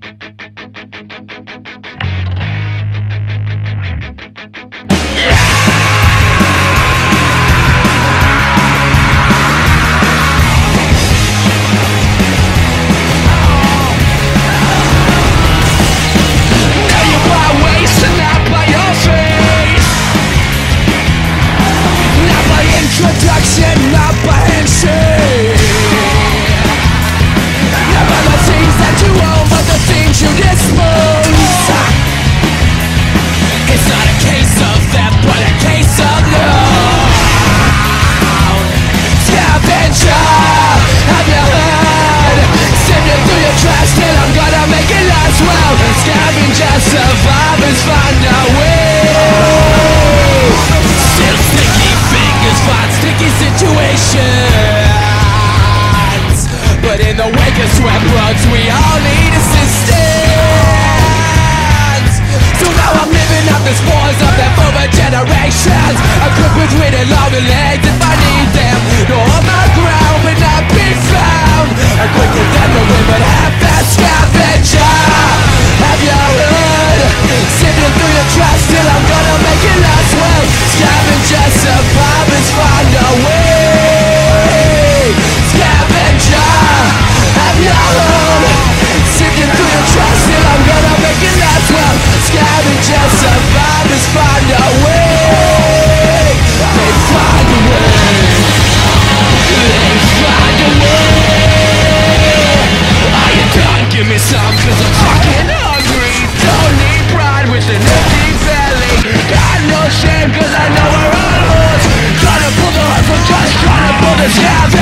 Bye. find our way. Still sticky fingers find sticky situations. But in the wake of sweat we all need assistance. So now I'm living the spoils of former generations. A could between it Yeah